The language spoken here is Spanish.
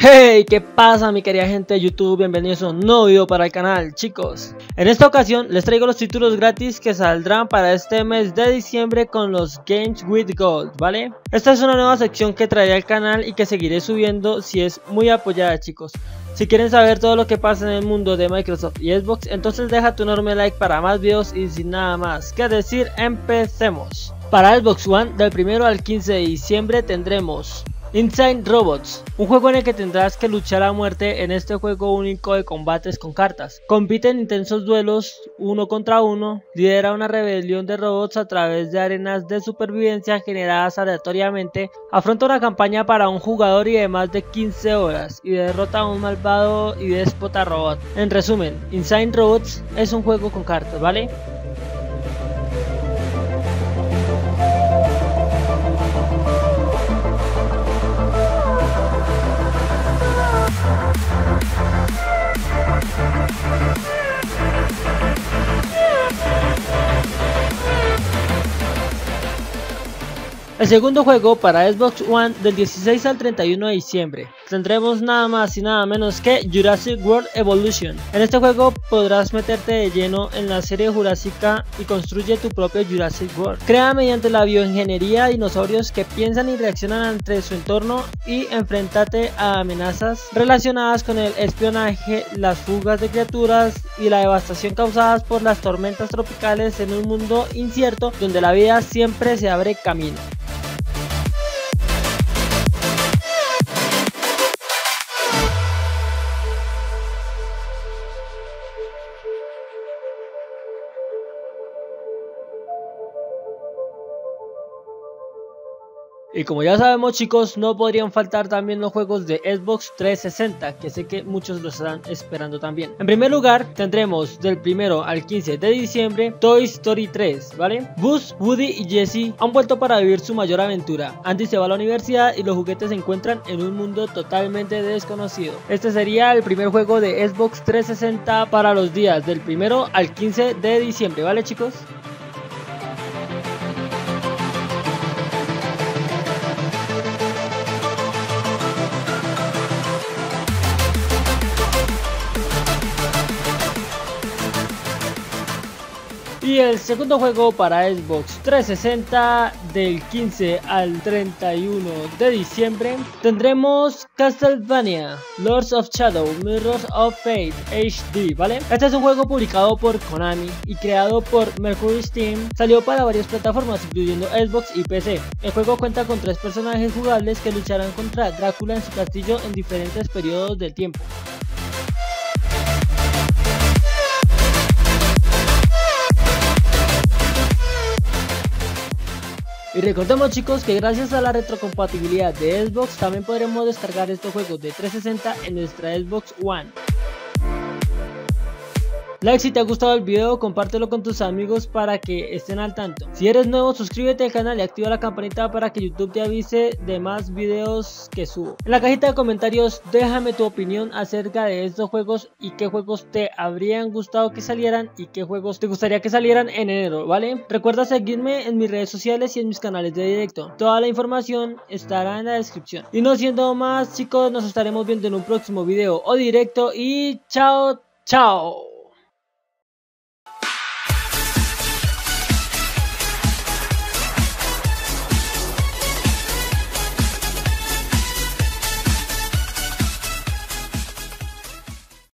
Hey, ¿qué pasa mi querida gente de YouTube? Bienvenidos a un nuevo video para el canal, chicos. En esta ocasión les traigo los títulos gratis que saldrán para este mes de diciembre con los Games with Gold, ¿vale? Esta es una nueva sección que traeré al canal y que seguiré subiendo si es muy apoyada, chicos. Si quieren saber todo lo que pasa en el mundo de Microsoft y Xbox, entonces deja tu enorme like para más videos y sin nada más que decir, empecemos. Para Xbox One, del 1 al 15 de diciembre tendremos Inside Robots, un juego en el que tendrás que luchar a muerte en este juego único de combates con cartas. Compite en intensos duelos uno contra uno, lidera una rebelión de robots a través de arenas de supervivencia generadas aleatoriamente, afronta una campaña para un jugador y de más de 15 horas y derrota a un malvado y déspota robot. En resumen, Inside Robots es un juego con cartas, ¿vale? El segundo juego para Xbox One del 16 al 31 de diciembre. Tendremos nada más y nada menos que Jurassic World Evolution. En este juego podrás meterte de lleno en la serie jurásica y construye tu propio Jurassic World. Crea mediante la bioingeniería dinosaurios que piensan y reaccionan ante su entorno y enfrentate a amenazas relacionadas con el espionaje, las fugas de criaturas y la devastación causadas por las tormentas tropicales en un mundo incierto donde la vida siempre se abre camino. Y como ya sabemos chicos, no podrían faltar también los juegos de Xbox 360, que sé que muchos lo están esperando también. En primer lugar, tendremos del primero al 15 de diciembre Toy Story 3, ¿vale? Buzz, Woody y Jessie han vuelto para vivir su mayor aventura. Andy se va a la universidad y los juguetes se encuentran en un mundo totalmente desconocido. Este sería el primer juego de Xbox 360 para los días del primero al 15 de diciembre, ¿vale chicos? Y el segundo juego para Xbox 360 del 15 al 31 de diciembre tendremos Castlevania Lords of Shadow Mirrors of Fate HD, ¿vale? Este es un juego publicado por Konami y creado por Mercury Steam. Salió para varias plataformas incluyendo Xbox y PC. El juego cuenta con tres personajes jugables que lucharán contra Drácula en su castillo en diferentes periodos del tiempo. Y recordemos chicos que gracias a la retrocompatibilidad de Xbox también podremos descargar estos juegos de 360 en nuestra Xbox One. Like si te ha gustado el video, compártelo con tus amigos para que estén al tanto. Si eres nuevo, suscríbete al canal y activa la campanita para que YouTube te avise de más videos que subo. En la cajita de comentarios déjame tu opinión acerca de estos juegos y qué juegos te habrían gustado que salieran y qué juegos te gustaría que salieran en enero, ¿vale? Recuerda seguirme en mis redes sociales y en mis canales de directo. Toda la información estará en la descripción. Y no siendo más chicos, nos estaremos viendo en un próximo video o directo y chao, chao.